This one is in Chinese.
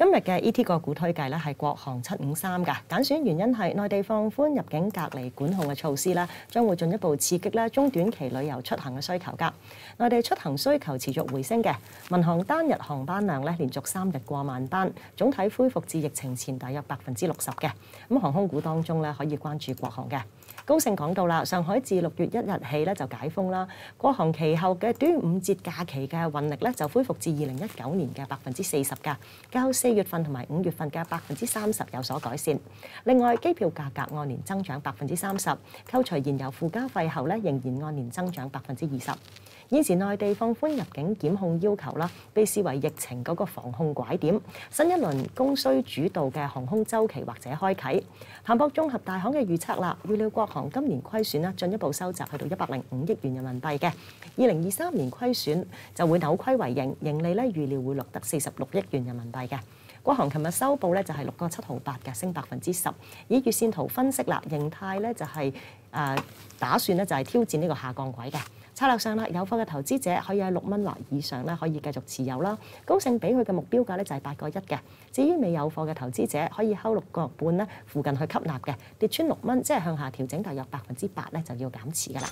今日嘅 E.T. 個股推介咧係國航七五三㗎，揀選原因係內地放寬入境隔離管控嘅措施啦，將會進一步刺激咧中短期旅遊出行嘅需求㗎。內地出行需求持續回升嘅，民航單日航班量咧連續三日過萬班，總體恢復至疫情前大約百分之六十嘅。咁航空股當中咧可以關注國航嘅。高盛講到啦，上海自六月一日起咧就解封啦，國航其後嘅端午節假期嘅運力咧就恢復至二零一九年嘅百分之四十㗎，較四月份同埋五月份嘅百分之三十有所改善。另外，機票價格按年增長百分之三十，扣除燃油附加費後咧，仍然按年增長百分之二十。現時內地放寬入境檢控要求啦，被視為疫情嗰個防控拐點，新一輪供需主導嘅航空週期或者開啟。彭博綜合大行嘅預測啦，預料國航今年虧損啦進一步收窄去到一百零五億元人民幣嘅，二零二三年虧損就會扭虧為盈，盈利咧預料會錄得四十六億元人民幣嘅。國航琴日收報咧就係六個七毫八嘅，升百分之十。以月線圖分析啦，形態咧就係、是、誒、呃、打算咧就係挑戰呢個下降軌嘅。策略上啦，有貨嘅投資者可以喺六蚊或以上咧可以繼續持有啦。高盛俾佢嘅目標價咧就係八個一嘅。至於未有貨嘅投資者可以睺六個半咧附近去吸納嘅，跌穿六蚊即係向下調整大約百分之八咧就要減持噶啦。